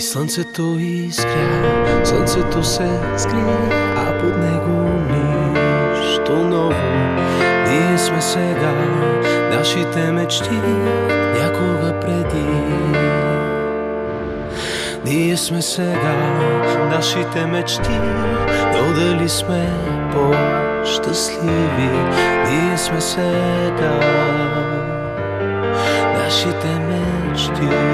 И слънцето изгря, слънцето се скрие, а под него нищо ново. Ние сме сега, нашите мечти някога преди. Ние сме сега, нашите мечти, но дали сме по-щастливи? Ние сме сега, нашите мечти.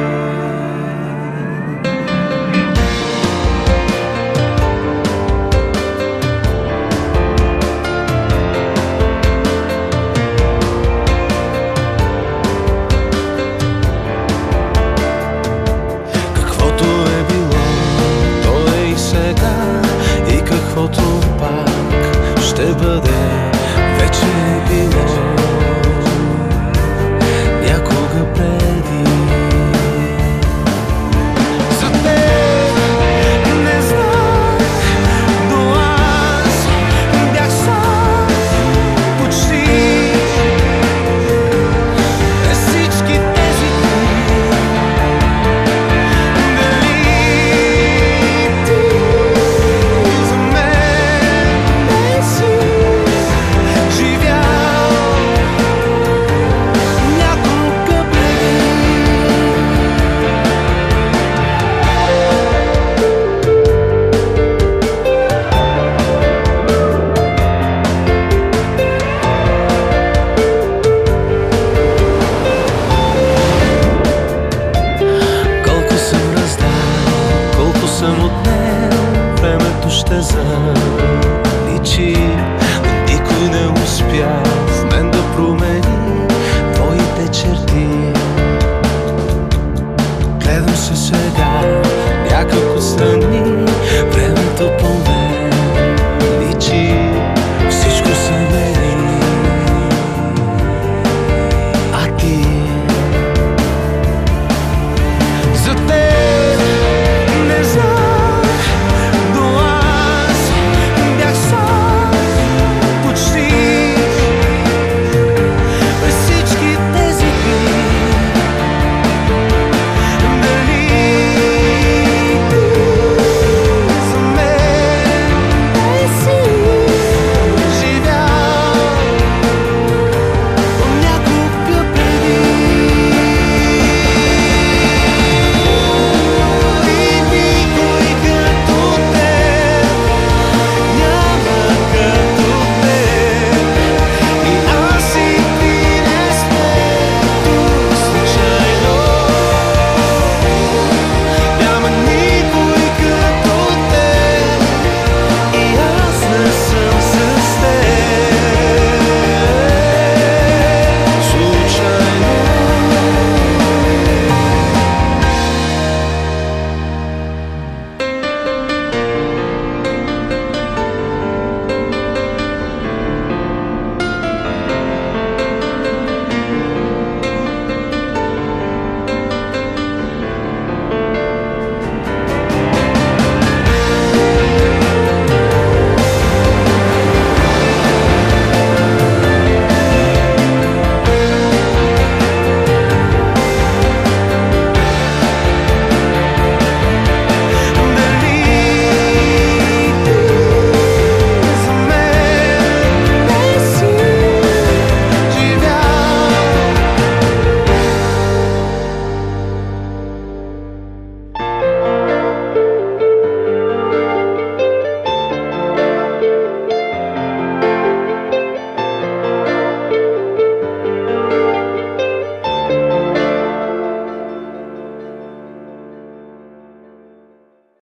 przestrzega jako kusnął mnie